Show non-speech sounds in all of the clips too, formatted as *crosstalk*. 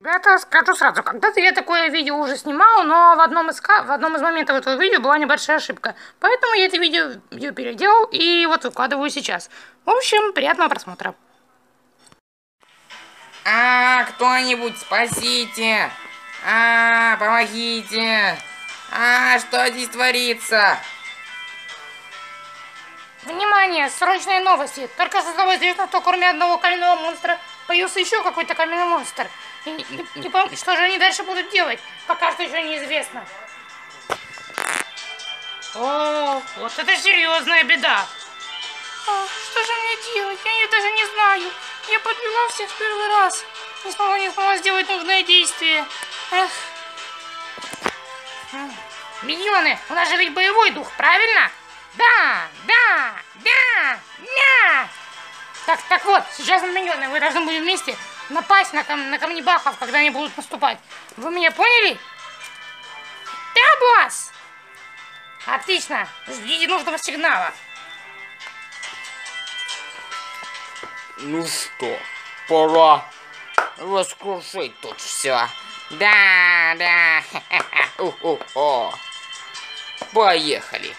Ребята, скажу сразу, когда-то я такое видео уже снимал, но в одном из, в одном из моментов этого видео была небольшая ошибка. Поэтому я это видео, видео переделал и вот выкладываю сейчас. В общем, приятного просмотра. А, кто-нибудь спасите! А, помогите! А, что здесь творится? Внимание, срочные новости. Только что стало известно, что кроме одного каменного монстра появился еще какой-то каменный монстр. Не, не, не помню, что же они дальше будут делать, пока что еще неизвестно. О, вот это серьезная беда. А, что же мне делать? Я даже не знаю. Я подбила всех в первый раз. И снова не смогла сделать нужное действие. Эх. Миньоны, у нас же ведь боевой дух, правильно? Да, да, да, да. Так, так вот, сейчас миньоны, вы должны будем вместе напасть на, кам на камнебахов, когда они будут наступать. Вы меня поняли? Да, босс! Отлично, ждите нужного сигнала. Ну что, пора раскрушить тут все. Да, да, *laughs* у-ху-ху. Поехали.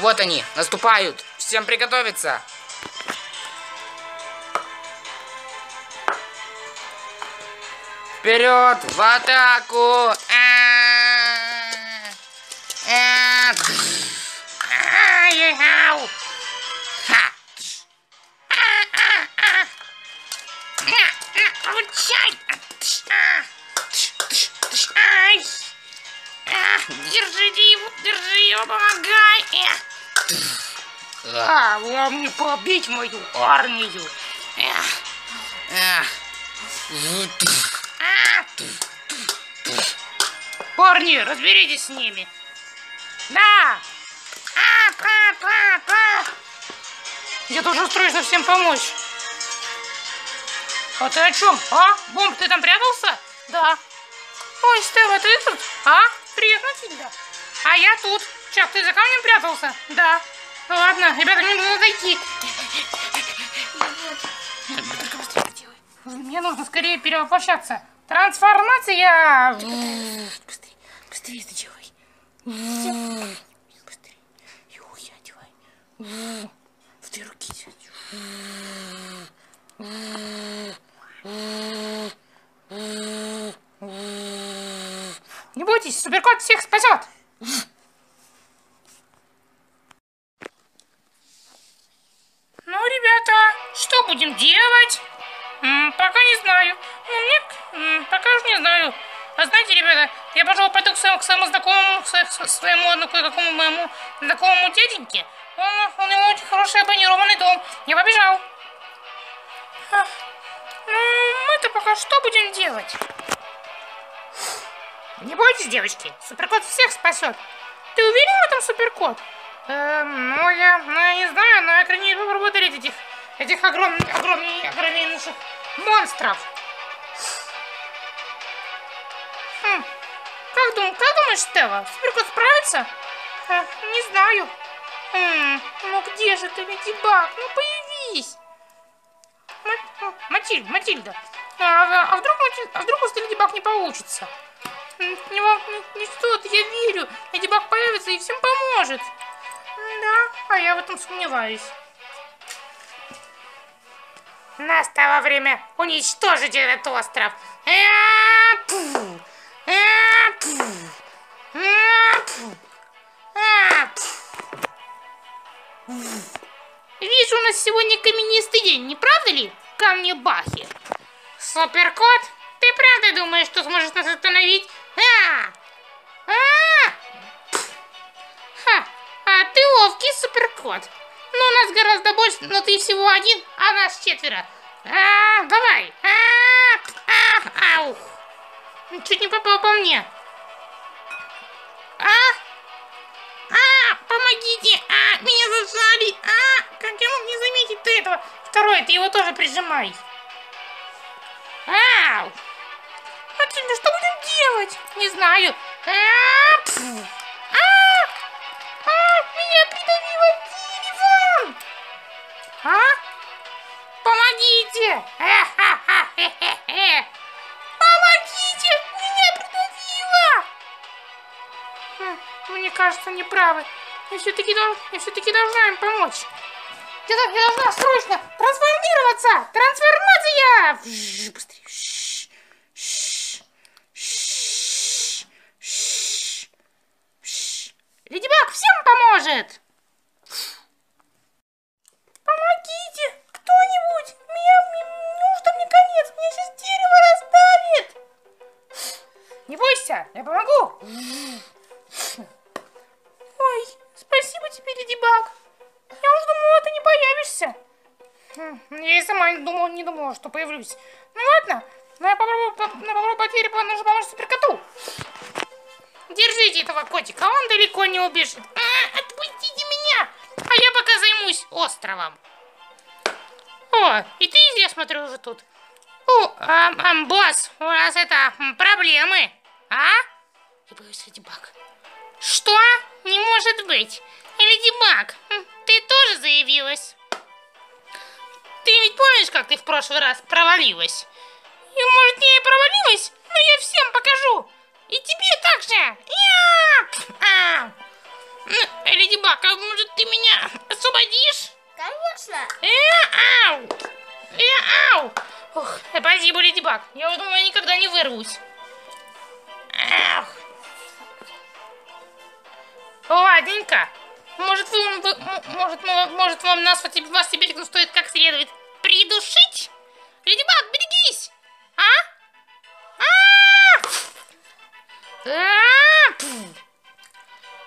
Вот они, наступают. Всем приготовиться. Вперед, в атаку! Держи его, держи его, помогай! А, вам не побить мою армию! Парни, разберитесь с ними! Да! А, па, па, па. Я тоже устроюсь всем помочь. А ты о чем? А? Бомб, ты там прятался? Да. Ой, Стелла, ты тут? А? Привет, Матильда. А я тут. Чак, ты за камнем прятался? Да. Ну ладно, ребята, мне нужно делай. Мне нужно скорее перевоплощаться. Трансформация! Быстрее, быстрее это делай. Быстрее. Ю, я одевай. В две руки. Не бойтесь, суперкот всех спасет. Я, пожалуй, пойду к своему, к своему знакомому, к своему, какому моему знакомому дяденьке. Он, он его очень хороший абонированный дом. Я побежал. А, ну, мы-то пока что будем делать? Не бойтесь, девочки, суперкот всех спасет. Ты уверен в этом, суперкот? Эм, ну, я, ну, я не знаю, но я, крайне одолеть этих, этих огромных, огромных, огромнейших монстров. Как, дум, как думаешь, Стелла, суперкот справится? Э, не знаю. Хм, ну где же ты, Леди Баг? Ну появись. М Матильда, Матильда. А, а, вдруг, а вдруг у Леди Баг не получится? Не, не, стоит, я верю. Леди Баг появится и всем поможет. Да, а я в этом сомневаюсь. Настало время уничтожить этот остров. Вижу, у нас сегодня каменистый день, не правда ли, камни-бахи? Суперкот, ты правда думаешь, что сможешь нас остановить? А! А! Ха, а ты ловкий суперкот. Ну, у нас гораздо больше, но ты всего один, а нас четверо. А, давай. А. Чуть не попал по мне. А! А! Помогите! А! Меня зажали! А! Как я мог не заметить ты этого? Второй, ты его тоже прижимай. Ау! Отлично, что будем делать? Не знаю. А! А! А! Меня придавило дерево! А? Помогите! Ха-ха-ха! Что они правы. Я все-таки я все-таки должна им помочь. Я, я должна срочно трансформироваться! Трансформация! Вжж, быстрее. Шш, шш, шш. Леди Баг всем поможет! Двери, нужно помочь суперкоту. Держите этого котика, он далеко не убежит. А, отпустите меня, а я пока займусь островом. О, и ты, я смотрю, уже тут. О, а, а, босс, у нас это проблемы, а? Я боюсь, Леди Баг. Что? Не может быть. Леди Баг, ты тоже заявилась? Ты ведь помнишь, как ты в прошлый раз провалилась? И может, не и провалилась, но я всем покажу. И тебе также. А! Леди Баг, а может ты меня освободишь? Конечно. Э, ау! Э, ау! Ух, спасибо, Леди Баг. Я думаю, я никогда не вырвусь. Ладненько. Может, вы, вы, может, может вам нас, вас теперь стоит как следует придушить? Леди Баг,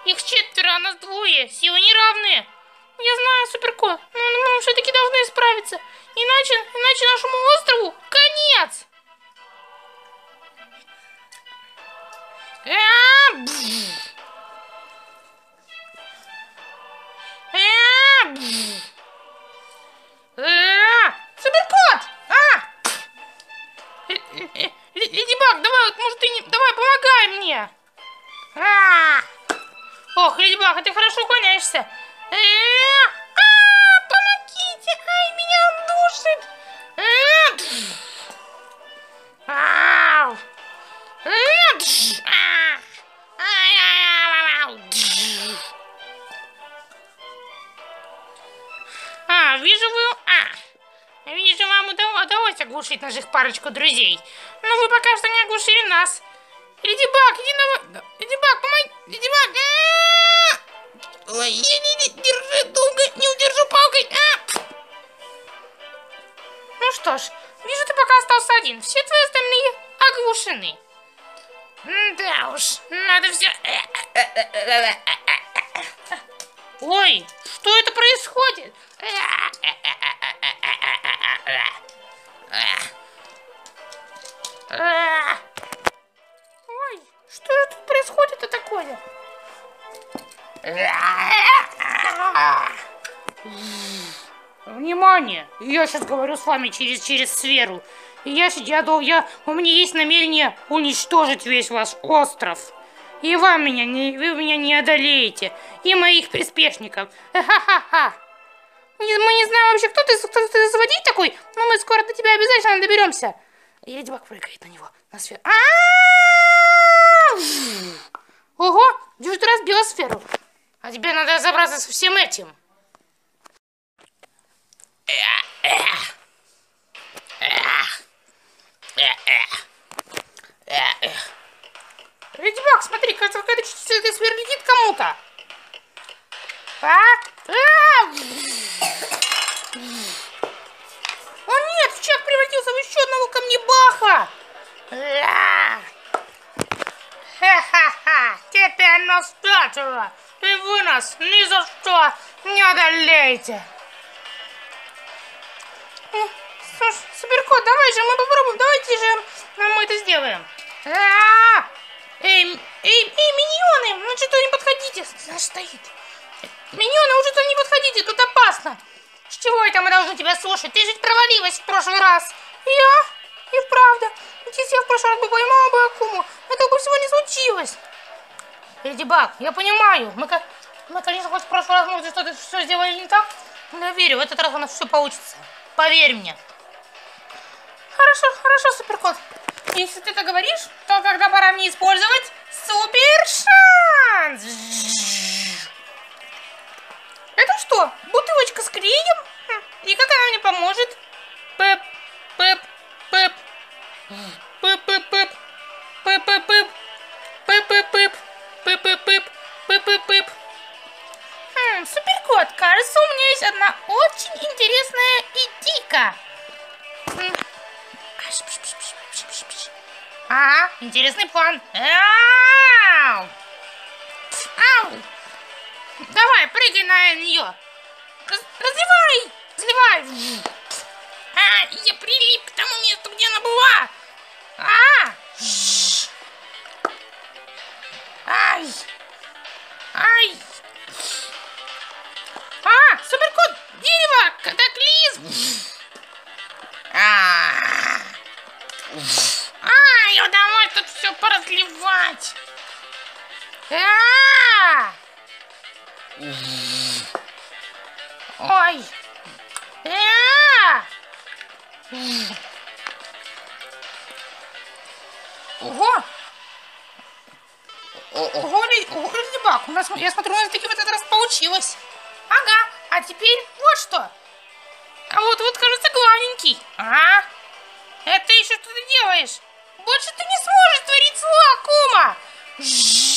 Их четверо, а нас двое. Силы неравные. Я знаю, Суперкот, но мы все-таки должны справиться. Иначе, иначе нашему острову конец. Наших парочку друзей. Но вы пока что не оглушили нас. Леди Баг, иди на... Леди Баг, помоги... Леди Баг... А! Ой, не, держу долго, не удержу палкой. А! Ну что ж, вижу, ты пока остался один. Все твои остальные оглушены. Да уж, надо все... Ой, что это происходит? Ой, что же тут происходит-то такое? Внимание! Я сейчас говорю с вами через, через сферу. Я, я, я, у меня есть намерение уничтожить весь ваш остров. И вам меня не, вы меня не одолеете. И моих приспешников. Ха-ха-ха. Мы не знаем вообще, кто ты, кто ты заводить такой, но мы скоро до тебя обязательно доберемся. И Леди Баг прыгает на него, на сферу. Ого, где ты разбила сферу? А тебе надо разобраться со всем этим. Леди Баг, смотри, кажется, какая-то чуть-чуть сверлит кому-то. А? А! О нет, в Чак превратился в еще одного камнебаха. Ха-ха-ха, теперь нас пятеро, и вы нас ни за что не одолеете. Слушай, Суперкот, давай же, мы попробуем, давайте же мы это сделаем. Эй, эй, эй, миньоны, ну что, не подходите, знаешь, стоит. Миньоны, уже туда не подходите, тут опасно. С чего это мы должны тебя слушать? Ты же провалилась в прошлый раз. Я? И правда. Ведь если я в прошлый раз бы поймала бы Акуму, этого бы всего не случилось. Леди Баг, я понимаю. Мы, мы конечно, хоть в прошлый раз, может, что-то все сделали не так, но я верю, в этот раз у нас все получится. Поверь мне. Хорошо, хорошо, Суперкот. Если ты это говоришь, то когда пора мне использовать супер шанс. Что, бутылочка с клеем? Хм, И как она мне поможет? Пэп, пэп, пэп. Пэп, пэп, пэп. Пэп, пэп, пэп. Пэп, пэп, пэп. Пэп, пэп, пэп. Пэп, пэп, пэп. Хм, суперкот, кажется, у меня есть одна очень интересная пш. Ага, интересный план. Ау! Давай, прыгай на нее. Раз- разливай! Разливай! А, я прилип к тому месту, где она была. А! Ай! Ай! А, суперкот, дерево, катаклизм! А, а, и удалось тут все поразливать. А! Ой. А! Ого! Ого, Ле- ого, Леди Баг, у нас, я смотрю, у нас таки в этот раз получилось. Ага, а теперь вот что. А вот, вот, кажется, главненький. А? Это еще что ты делаешь? Больше ты не сможешь творить зла, Кума!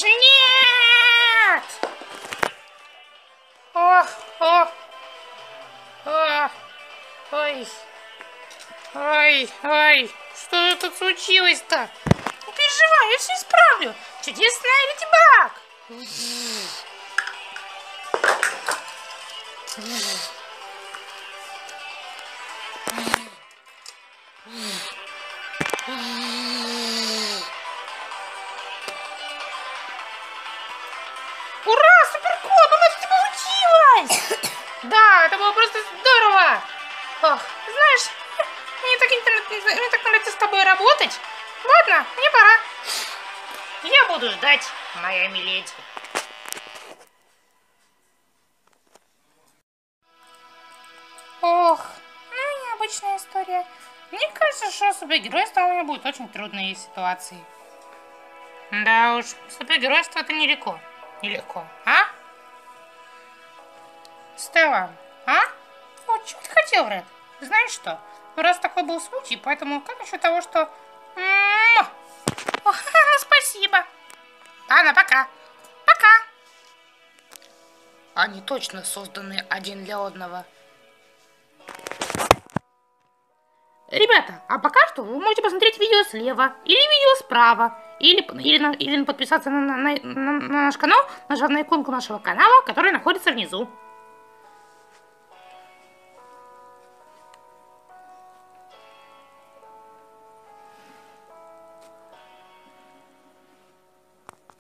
Нет! Ох, ох, ох, ой, ой, ой, что тут случилось-то? Не переживай, я все исправлю. Чудесная Леди Баг. Ура, суперкот, Да, это было просто здорово! Ох, знаешь, мне так, интерес- мне так нравится с тобой работать. Ладно, мне пора. Я буду ждать, моя миледи. Ох, ну необычная история. Мне кажется, что супергеройство у меня будет очень трудные ситуации. Да уж, супергеройство это нелегко. Нелегко, а? Стелла, а? Вот чего ты хотел, Ред? Знаешь что? Ну, раз такой был случай, поэтому как насчет того, что... М-м-м. Ох, ну, спасибо. Ладно, пока. Пока. Они точно созданы один для одного. Ребята, а пока что вы можете посмотреть видео слева или видео справа. Или, или, или подписаться на, на- на- на наш канал, нажав на иконку нашего канала, который находится внизу.